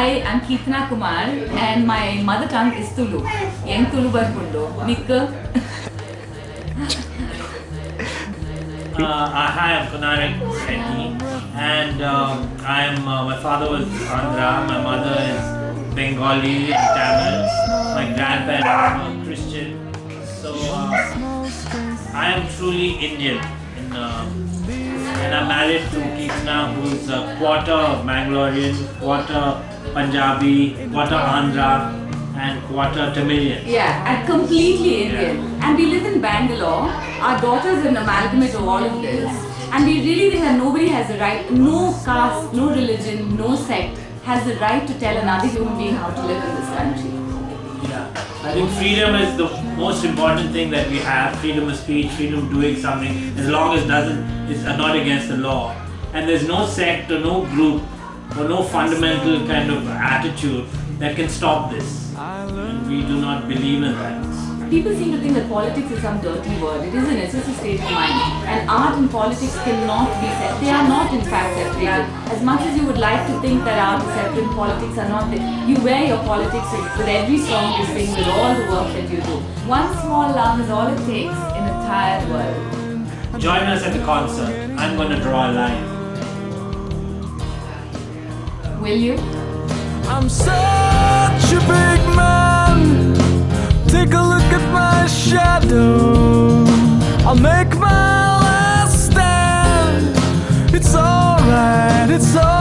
Hi, I'm Kirtana Kumar and my mother tongue is Tulu. Yang Tulu Barpundo. Nikka. Uh, uh, hi, I'm Konarak Sethi, and um, I'm uh, my father was Andhra, my mother is Bengali and Tamil, my grandparents were Christian, so uh, I am truly Indian. In, uh, married to Kirtana, who's a quarter Mangalorean, quarter Punjabi, quarter Andhra, and quarter Tamilian. Yeah, and completely Indian. And we live in Bangalore. Our daughter's an amalgamate of all of this. And we really think that nobody has the right, no caste, no religion, no sect has the right to tell another human being how to live in this country. I think freedom is the most important thing that we have. Freedom of speech, freedom of doing something, as long as doesn't is not against the law. And there's no sect or no group or no fundamental kind of attitude that can stop this. And we do not believe in that. People seem to think that politics is some dirty word. It isn't, it's just a state of mind. And art and politics cannot be set. They are not in fact separated. As much as you would like to think that art is separate, politics are not. You wear your politics with every song you sing, with all the work that you do. One small love is all it takes in a tired world. Join us at the concert. I'm going to draw a line. Will you? I'm such a big man. it's all